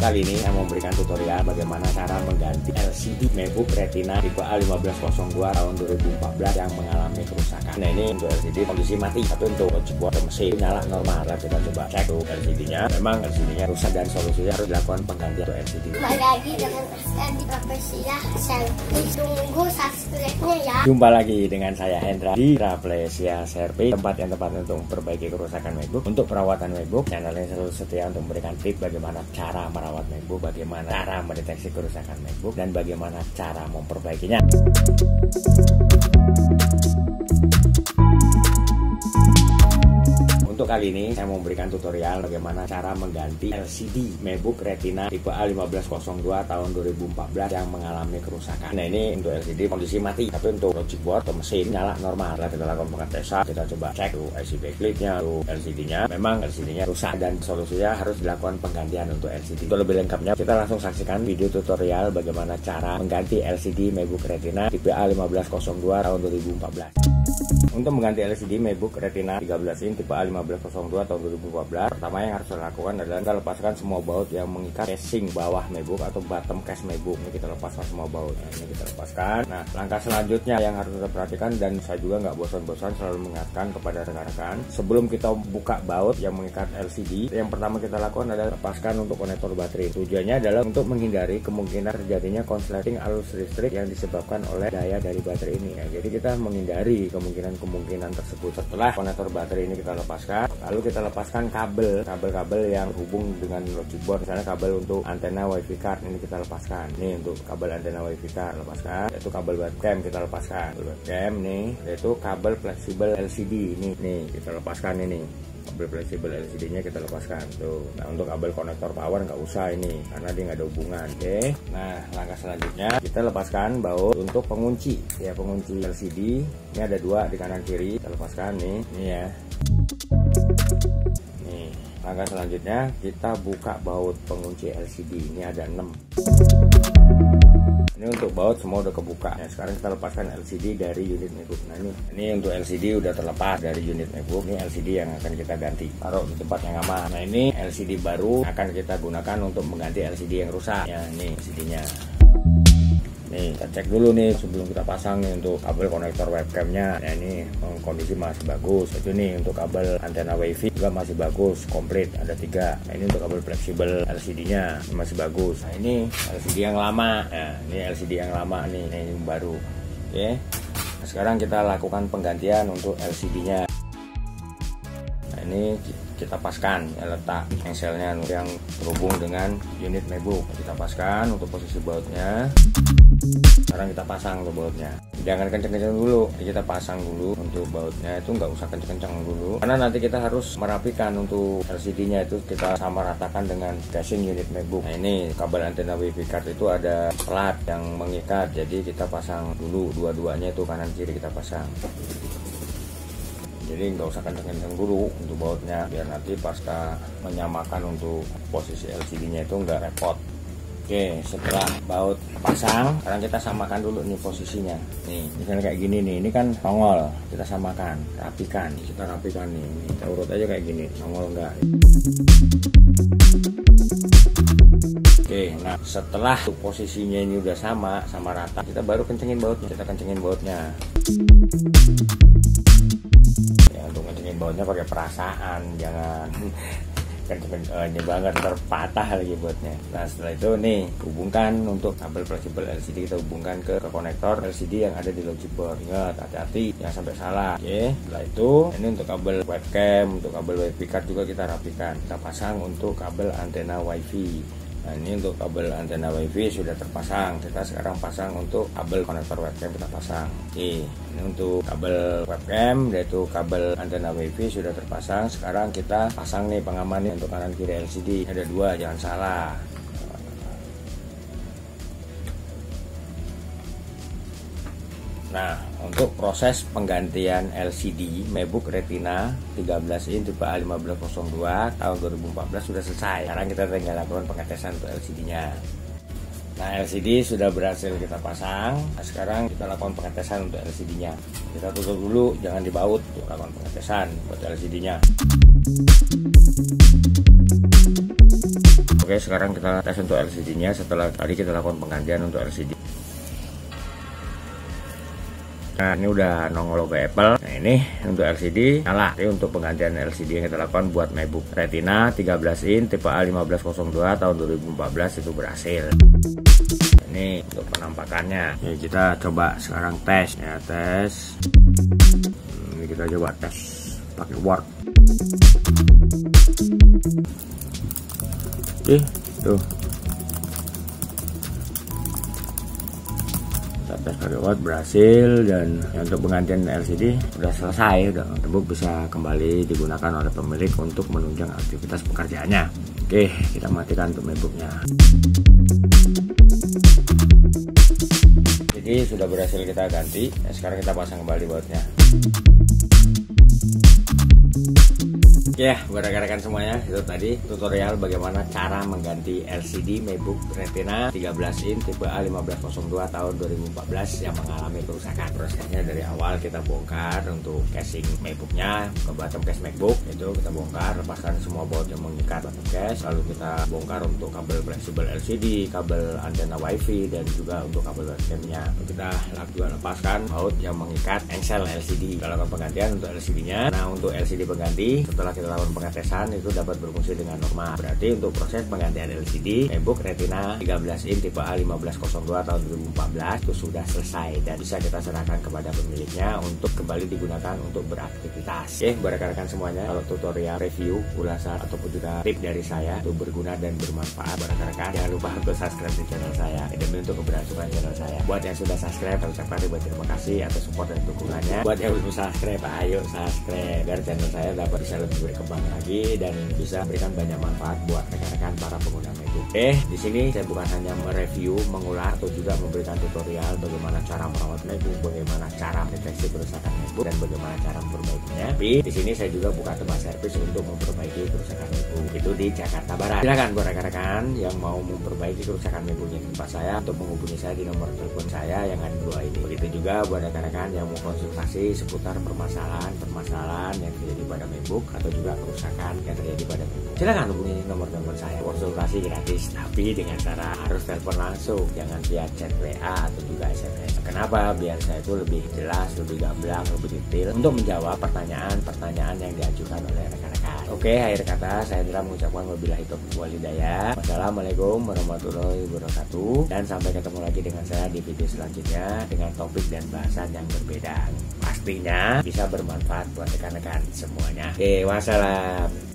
Kali ini saya mau memberikan tutorial bagaimana cara mengganti LCD MacBook Retina tipe A1502 tahun 2014 yang mengalami kerusakan. Nah ini untuk LCD kondisi mati, tapi untuk keyboard mesin nyala normal. Nah, kita coba cek tuh LCD-nya. Memang LCD-nya rusak dan solusinya harus dilakukan penggantian untuk LCD. Kembali lagi dengan di Selfie. Tunggu subscribe-nya ya. Jumpa lagi dengan saya Hendra di Rafflesia Serpi, tempat yang tepat untuk memperbaiki kerusakan MacBook. Untuk perawatan MacBook, channel ini selalu setia untuk memberikan tips bagaimana cara merawat merawat MacBook, bagaimana cara mendeteksi kerusakan MacBook, dan bagaimana cara memperbaikinya. Untuk kali ini saya mau memberikan tutorial bagaimana cara mengganti LCD MacBook Retina tipe A1502 tahun 2014 yang mengalami kerusakan. Nah ini untuk LCD kondisi mati, tapi untuk keyboard atau mesin nyala normal. Nah, kita lakukan pengetesan, kita coba cek tuh IC backlightnya, tuh LCD-nya. Memang LCD-nya rusak dan solusinya harus dilakukan penggantian untuk LCD. Untuk lebih lengkapnya kita langsung saksikan video tutorial bagaimana cara mengganti LCD MacBook Retina tipe A1502 tahun 2014. Untuk mengganti LCD MacBook Retina 13 in tipe A15 1202 tahun 2014 pertama yang harus dilakukan adalah kita lepaskan semua baut yang mengikat casing bawah MacBook atau bottom case MacBook. Ini kita lepaskan semua baut. Nah, ini kita lepaskan. Nah langkah selanjutnya yang harus kita perhatikan dan saya juga nggak bosan-bosan selalu mengingatkan kepada rekan-rekan sebelum kita buka baut yang mengikat LCD yang pertama kita lakukan adalah lepaskan untuk konektor baterai. Tujuannya adalah untuk menghindari kemungkinan terjadinya konsleting arus listrik yang disebabkan oleh daya dari baterai ini ya. jadi kita menghindari kemungkinan-kemungkinan tersebut. Setelah konektor baterai ini kita lepaskan lalu kita lepaskan kabel kabel-kabel yang hubung dengan logic board misalnya kabel untuk antena wifi card ini kita lepaskan. Nih untuk kabel antena wifi card lepaskan yaitu kabel webcam kita lepaskan. Kabel webcam nih yaitu kabel fleksibel LCD ini. Nih kita lepaskan ini kabel fleksibel LCD nya kita lepaskan tuh. Nah untuk kabel konektor power nggak usah ini karena dia nggak ada hubungan. Oke okay? nah langkah selanjutnya kita lepaskan baut untuk pengunci. Ya pengunci LCD ini ada dua di kanan kiri kita lepaskan nih ini ya. Nih langkah selanjutnya kita buka baut pengunci LCD ini ada 6 ini untuk baut semua udah kebuka. Ya sekarang kita lepaskan LCD dari unit MacBook. Nah ini ini untuk LCD udah terlepas dari unit MacBook. Ini LCD yang akan kita ganti. Taruh di tempat yang aman. Nah ini LCD baru akan kita gunakan untuk mengganti LCD yang rusak. Ya ini LCD nya nih kita cek dulu nih sebelum kita pasang nih untuk kabel konektor webcamnya. Nah ini kondisi masih bagus. Itu nih untuk kabel antena wifi juga masih bagus komplit. Ada tiga. Nah ini untuk kabel fleksibel LCD nya masih bagus. Nah ini LCD yang lama. Nah ini LCD yang lama nih. Nah, ini baru. Oke. Okay. nah, sekarang kita lakukan penggantian untuk LCD nya nah ini kita paskan ya letak engselnya yang terhubung dengan unit MacBook. Kita paskan untuk posisi bautnya sekarang kita pasang ke bautnya. Jangan kenceng-kenceng dulu. Kita pasang dulu untuk bautnya itu nggak usah kenceng-kenceng dulu. Karena nanti kita harus merapikan untuk LCD nya itu kita sama ratakan dengan casing unit MacBook. Nah ini kabel antena wifi card itu ada plat yang mengikat. Jadi kita pasang dulu dua-duanya itu kanan kiri kita pasang. Jadi nggak usah kenceng-kenceng dulu untuk bautnya. Biar nanti pasca menyamakan untuk posisi LCD nya itu nggak repot Oke setelah baut pasang sekarang kita samakan dulu nih posisinya. Nih misalnya kayak gini nih ini kan tongol kita samakan rapikan kita rapikan nih kita urut aja kayak gini tongol enggak. Oke, nah setelah posisinya ini udah sama, sama rata, kita baru kencengin bautnya. Kita kencengin bautnya. Bautnya pakai perasaan jangan kenceng uh, ini banget terpatah lagi buatnya. Nah setelah itu nih hubungkan untuk kabel fleksibel LCD kita hubungkan ke, ke konektor LCD yang ada di logic board. Ingat hati-hati jangan sampai salah. Oke okay. setelah itu ini untuk kabel webcam untuk kabel wifi card juga kita rapikan. Kita pasang untuk kabel antena wifi Nah ini untuk kabel antena wifi sudah terpasang. Kita sekarang pasang untuk kabel konektor webcam kita pasang. Oke ini untuk kabel webcam yaitu kabel antena wifi sudah terpasang. Sekarang kita pasang nih pengamannya untuk kanan kiri LCD Ada dua jangan salah. Nah, untuk proses penggantian LCD MacBook Retina 13 in tipe A1502 tahun 2014 sudah selesai. Sekarang kita tinggal lakukan pengetesan untuk LCD-nya. Nah, LCD sudah berhasil kita pasang. Nah, sekarang kita lakukan pengetesan untuk LCD-nya. Kita tutup dulu, jangan dibaut untuk lakukan pengetesan buat LCD-nya. Oke sekarang kita tes untuk LCD nya setelah tadi kita lakukan penggantian untuk LCD Nah ini udah nongol logo Apple Nah ini untuk LCD nyala. Ini untuk penggantian LCD yang kita lakukan buat MacBook Retina 13 in tipe A1502 tahun 2014 itu berhasil. Ini untuk penampakannya. Oke kita coba sekarang tes. Ya tes. Ini kita coba tes pakai Word. Oke tuh pakai watt berhasil dan untuk penggantian LCD sudah selesai udah notebook bisa kembali digunakan oleh pemilik untuk menunjang aktivitas pekerjaannya. Oke kita matikan untuk MacBooknya jadi sudah berhasil kita ganti sekarang kita pasang kembali bautnya Ya, buat rekan-rekan semuanya, itu tadi tutorial bagaimana cara mengganti LCD MacBook Retina 13 in tipe A1502 tahun 2014 yang mengalami kerusakan. Prosesnya dari awal kita bongkar untuk casing MacBooknya ke bottom case MacBook itu kita bongkar, lepaskan semua baut yang mengikat bottom case, lalu kita bongkar untuk kabel fleksibel LCD, kabel antena WiFi dan juga untuk kabel webcamnya. Kita juga lepaskan baut yang mengikat engsel LCD. Kalau penggantian untuk LCD-nya, nah untuk LCD pengganti setelah kita lakukan pengetesan itu dapat berfungsi dengan normal. Berarti untuk proses penggantian LCD MacBook Retina 13 in tipe A1502 tahun 2014 itu sudah selesai dan bisa kita serahkan kepada pemiliknya untuk kembali digunakan untuk beraktivitas. Oke, buat rekan-rekan semuanya, kalau tutorial review, ulasan ataupun juga tip dari saya itu berguna dan bermanfaat buat rekan-rekan, jangan lupa untuk subscribe di channel saya demi untuk keberlangsungan channel saya. Buat yang sudah subscribe, saya ucapkan ribuan terima kasih atas support dan dukungannya. Buat yang belum subscribe, ayo subscribe agar channel saya dapat bisa lebih berkembang lagi dan bisa memberikan banyak manfaat buat rekan-rekan para pengguna MacBook. Eh, di sini saya bukan hanya mereview, mengulas atau juga memberikan tutorial bagaimana cara merawat MacBook, bagaimana cara mendeteksi kerusakan MacBook dan bagaimana cara memperbaikinya. Tapi di sini saya juga buka tempat servis untuk memperbaiki kerusakan MacBook. Itu di Jakarta Barat. Silakan buat rekan-rekan yang mau memperbaiki kerusakan MacBooknya di tempat saya untuk menghubungi saya di nomor telepon saya yang ada dua ini. Begitu juga buat rekan-rekan yang mau konsultasi seputar permasalahan-permasalahan yang terjadi pada MacBook atau juga kerusakan yang terjadi pada MacBook. Silakan hubungi nomor telepon saya. Konsultasi gratis, tapi dengan cara harus telepon langsung, jangan via chat WA atau juga SMS. Kenapa? Biar saya itu lebih jelas, lebih gamblang, lebih detail untuk menjawab pertanyaan-pertanyaan yang diajukan oleh rekan-rekan. Oke, akhir kata saya telah mengucapkan wabillahi taufiq walhidayah. Wassalamualaikum warahmatullahi wabarakatuh dan sampai ketemu lagi dengan saya di video selanjutnya dengan topik dan bahasan yang berbeda. Pastinya bisa bermanfaat buat rekan-rekan semuanya. Oke, wassalam.